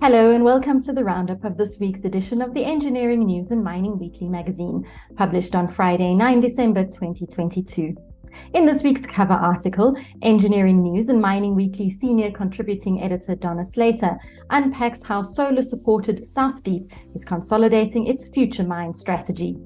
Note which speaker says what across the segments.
Speaker 1: Hello and welcome to the roundup of this week's edition of the Engineering News and Mining Weekly magazine, published on Friday, 9 December 2022. In this week's cover article, Engineering News and Mining Weekly senior contributing editor Donna Slater unpacks how solar supported South Deep is consolidating its future mine strategy.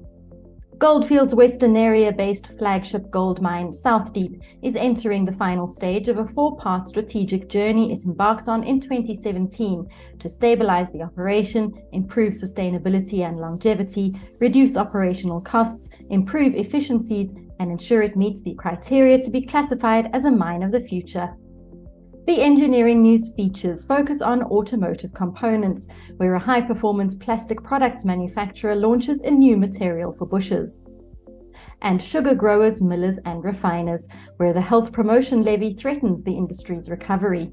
Speaker 1: Goldfields Westonaria based flagship gold mine South Deep is entering the final stage of a four part strategic journey it embarked on in 2017 to stabilize the operation, improve sustainability and longevity, reduce operational costs, improve efficiencies, and ensure it meets the criteria to be classified as a mine of the future. The engineering news features focus on automotive components, where a high performance plastic products manufacturer launches a new material for bushes. And sugar growers, millers, and refiners, where the health promotion levy threatens the industry's recovery.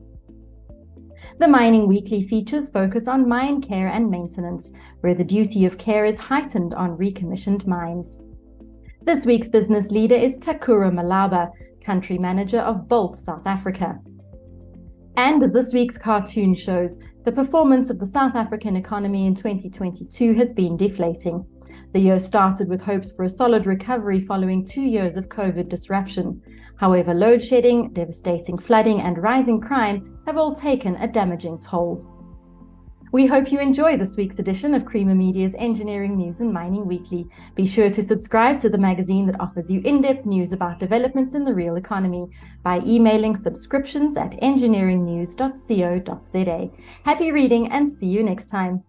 Speaker 1: The Mining Weekly features focus on mine care and maintenance, where the duty of care is heightened on recommissioned mines. This week's business leader is Takura Malaba, country manager of Bolt South Africa. And as this week's cartoon shows, the performance of the South African economy in 2022 has been deflating. The year started with hopes for a solid recovery following two years of COVID disruption. However, load shedding, devastating flooding, and rising crime have all taken a damaging toll. We hope you enjoy this week's edition of Creamer Media's Engineering News and Mining Weekly. Be sure to subscribe to the magazine that offers you in depth news about developments in the real economy by emailing subscriptions at engineeringnews.co.za. Happy reading and see you next time.